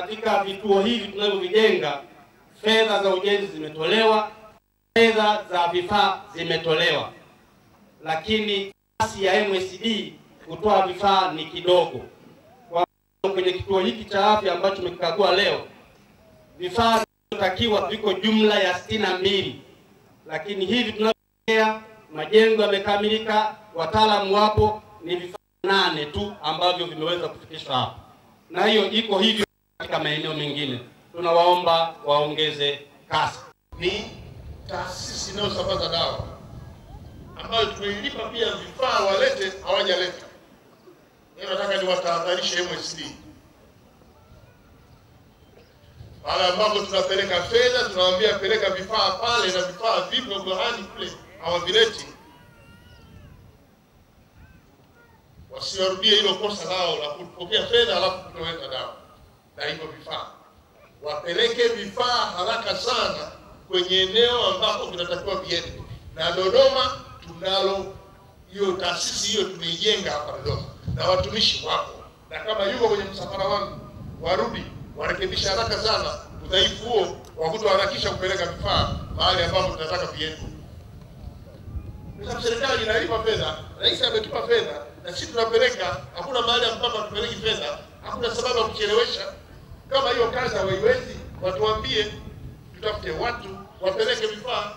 katika vituo hivi tunavyovijenga, fedha za ujenzi zimetolewa, fedha za vifaa zimetolewa, lakini kasi ya MSD kutoa vifaa ni kidogo. Kwa kwenye kituo hiki cha afya ambacho tumekikagua leo, vifaa vinavyotakiwa viko jumla ya sitini na mbili, lakini hivi tunavyoongea majengo yamekamilika, wataalamu wapo, ni vifaa nane tu ambavyo vimeweza kufikishwa hapa, na hiyo iko hivyo katika maeneo mengine. Tunawaomba waongeze kasi. ni taasisi inayosambaza dawa ambayo tumeilipa pia vifaa walete, hawajaleta. Mimi nataka niwatahadharishe MSD, pale ambapo tunapeleka fedha, tunawaambia peleka vifaa pale, na vifaa vipo gohani kule, hawavileti. Wasiwarudie hilo kosa lao la kupokea fedha alafu kutoweka dawa na hivyo vifaa wapeleke vifaa haraka sana kwenye eneo ambapo vinatakiwa viende. Na Dodoma tunalo hiyo taasisi hiyo, tumeijenga hapa Dodoma na watumishi wako, na kama yuko kwenye msafara wangu warudi warekebisha haraka sana udhaifu huo wa kutoharakisha kupeleka vifaa mahali ambapo tunataka viende. Serikali inalipa fedha, rais ametupa fedha na sisi tunapeleka. Hakuna mahali ambapo hatupeleki fedha, hakuna sababu ya kuchelewesha. Kama hiyo kazi hawaiwezi, watuambie, tutafute watu wapeleke vifaa.